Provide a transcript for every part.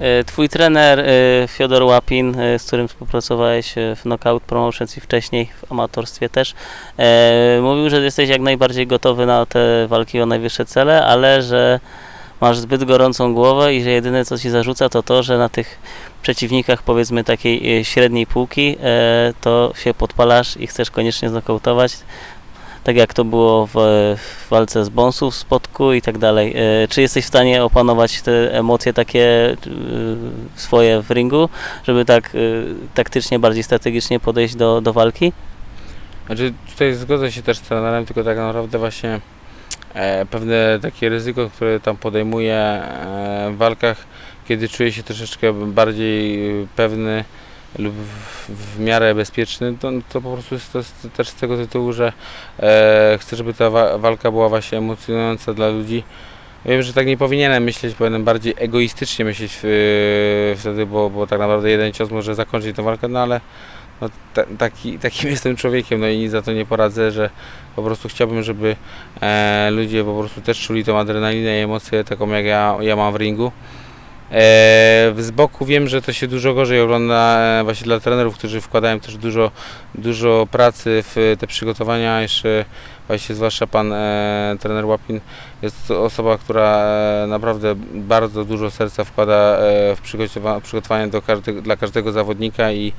E, Twój trener e, Fiodor Łapin, e, z którym współpracowałeś w Knockout Promotions i wcześniej w amatorstwie też, mówił, że jesteś jak najbardziej gotowy na te walki o najwyższe cele, ale że masz zbyt gorącą głowę i że jedyne co ci zarzuca to to, że na tych przeciwnikach powiedzmy takiej średniej półki to się podpalasz i chcesz koniecznie znokautować. Tak jak to było w, w walce z Bonsu w spotku i tak dalej. E, Czy jesteś w stanie opanować te emocje takie e, swoje w ringu, żeby tak e, taktycznie, bardziej strategicznie podejść do, do walki? Znaczy tutaj zgodzę się też z trenerem, tylko tak naprawdę właśnie e, pewne takie ryzyko, które tam podejmuję e, w walkach, kiedy czuję się troszeczkę bardziej pewny lub w, w miarę bezpieczny, to, to po prostu jest to jest też z tego tytułu, że e, chcę, żeby ta wa walka była właśnie emocjonująca dla ludzi. Wiem, że tak nie powinienem myśleć, powinienem bardziej egoistycznie myśleć w, wtedy, bo, bo tak naprawdę jeden cios może zakończyć tę walkę, no ale no, ta, taki, takim jestem człowiekiem, no i nic za to nie poradzę, że po prostu chciałbym, żeby e, ludzie po prostu też czuli tą adrenalinę i emocję taką jak ja, ja mam w ringu. E, z boku wiem, że to się dużo gorzej ogląda e, właśnie dla trenerów, którzy wkładają też dużo, dużo pracy w te przygotowania. Jeszcze właśnie zwłaszcza pan e, trener Łapin jest to osoba, która naprawdę bardzo dużo serca wkłada w przygotowa przygotowanie do każdy, dla każdego zawodnika i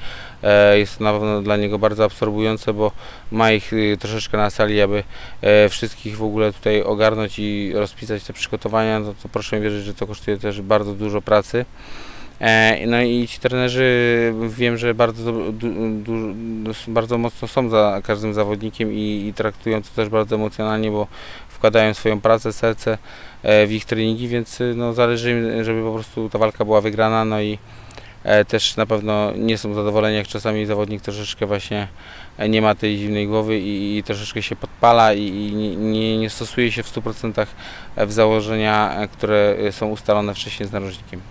jest to na pewno dla niego bardzo absorbujące, bo ma ich troszeczkę na sali, aby wszystkich w ogóle tutaj ogarnąć i rozpisać te przygotowania, no to proszę mi wierzyć, że to kosztuje też bardzo dużo pracy. E, No i ci trenerzy wiem, że bardzo, du, du, bardzo mocno są za każdym zawodnikiem i, i traktują to też bardzo emocjonalnie, bo wkładają swoją pracę, serce e, w ich treningi, więc y, no, zależy im, żeby po prostu ta walka była wygrana, no i e, też na pewno nie są zadowoleni, jak czasami zawodnik troszeczkę właśnie e, nie ma tej zimnej głowy i, i troszeczkę się podpala i, i nie- nie, stosuje się w 100% w założenia, e, które są ustalone wcześniej z narożnikiem.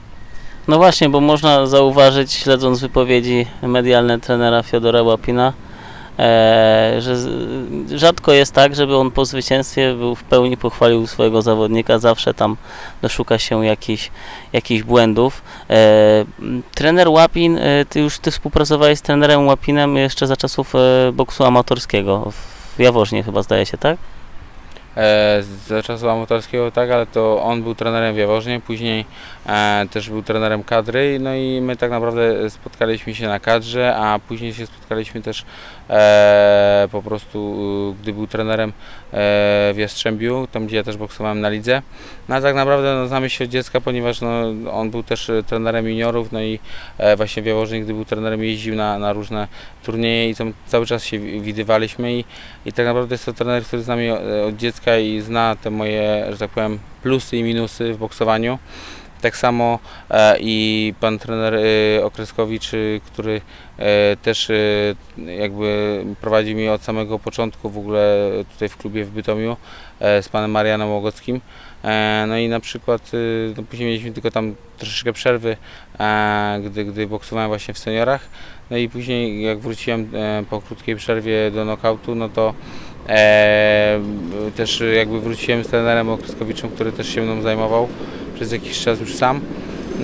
No właśnie, bo można zauważyć, śledząc wypowiedzi medialne trenera Fiodora Łapina, e, że z- rzadko jest tak, żeby on po zwycięstwie był w pełni pochwalił swojego zawodnika, zawsze tam doszuka się jakichś, jakichś błędów. E, trener Łapin, e, ty już ty współpracowałeś z trenerem Łapinem jeszcze za czasów e, boksu amatorskiego, w Jaworznie chyba zdaje się, tak? E, za czasów amatorskiego tak, ale to on był trenerem w Jaworznie, później e, też był trenerem kadry, no i my tak naprawdę spotkaliśmy się na kadrze, a później się spotkaliśmy też e, po prostu, y, gdy był trenerem e, w Jastrzębiu, tam gdzie ja też boksowałem na lidze. No a tak naprawdę no, znamy się od dziecka, ponieważ no, on był też e, trenerem juniorów, no i e, właśnie w Jaworznie, gdy był trenerem, jeździł na, na różne turnieje i tam cały czas się wi- widywaliśmy i, i tak naprawdę jest to trener, który zna mnie e, od dziecka i zna te moje, że tak powiem, plusy i minusy w boksowaniu. Tak samo e, i pan trener e, Okreskowicz, e, który też jakby prowadzi mnie od samego początku w ogóle tutaj w klubie w Bytomiu z panem Marianem Łogockim. No i na przykład no później mieliśmy tylko tam troszeczkę przerwy, gdy, gdy boksowałem właśnie w seniorach. No i później jak wróciłem po krótkiej przerwie do knockoutu, no to też jakby wróciłem z trenerem Okreskowiczem, który też się mną zajmował przez jakiś czas już sam.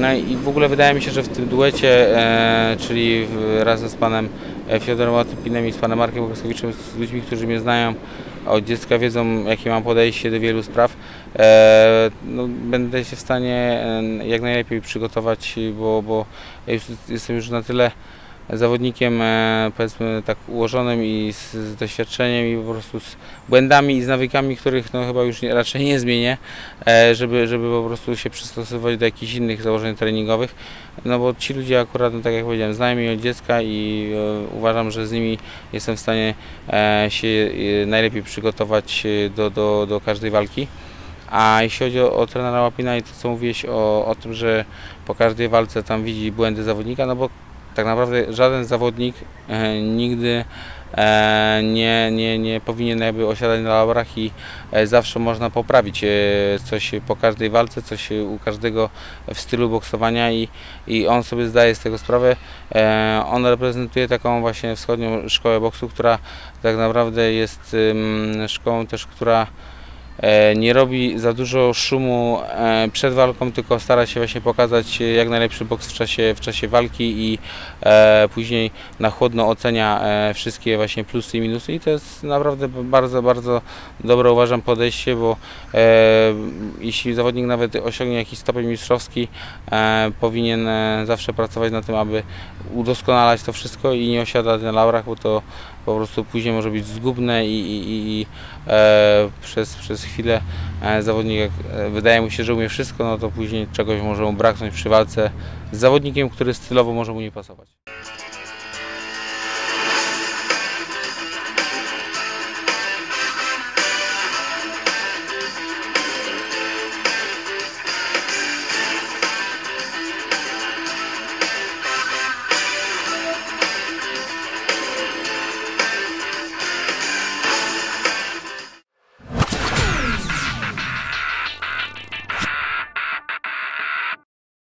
No i w ogóle wydaje mi się, że w tym duecie, e, czyli w, razem z panem e, Fiodorem Łatypinem i z panem Markiem Okreskowiczem, z ludźmi, którzy mnie znają od dziecka, wiedzą jakie mam podejście do wielu spraw, e, no, będę się w stanie e, jak najlepiej przygotować, bo, bo ja już jestem już na tyle zawodnikiem e, powiedzmy tak ułożonym i z, z doświadczeniem i po prostu z błędami i z nawykami, których no chyba już nie, raczej nie zmienię, e, żeby, żeby po prostu się przystosować do jakichś innych założeń treningowych, no bo ci ludzie akurat, no tak jak powiedziałem, znają mnie od dziecka i e, uważam, że z nimi jestem w stanie e, się e, najlepiej przygotować e, do, do, do każdej walki. A jeśli chodzi o, o trenera Łapina i to co mówiłeś o, o tym, że po każdej walce tam widzi błędy zawodnika, no bo tak naprawdę żaden zawodnik e, nigdy e, nie, nie, nie powinien jakby osiadać na laurach i e, zawsze można poprawić coś po każdej walce, coś u każdego w stylu boksowania i, i on sobie zdaje z tego sprawę. On reprezentuje taką właśnie wschodnią szkołę boksu, która tak naprawdę jest szkołą też, która nie robi za dużo szumu e, przed walką, tylko stara się właśnie pokazać e, jak najlepszy boks w czasie, w czasie walki i e, później na chłodno ocenia e, wszystkie właśnie plusy i minusy. I to jest naprawdę bardzo, bardzo dobre uważam podejście, bo e, jeśli zawodnik nawet osiągnie jakiś stopień mistrzowski, e, powinien e, zawsze pracować na tym, aby udoskonalać to wszystko i nie osiadać na laurach, bo to po prostu później może być zgubne i, i, i- e, przez, przez chwilę e, zawodnik, jak e, wydaje mu się, że umie wszystko, no to później czegoś może mu braknąć przy walce z zawodnikiem, który stylowo może mu nie pasować.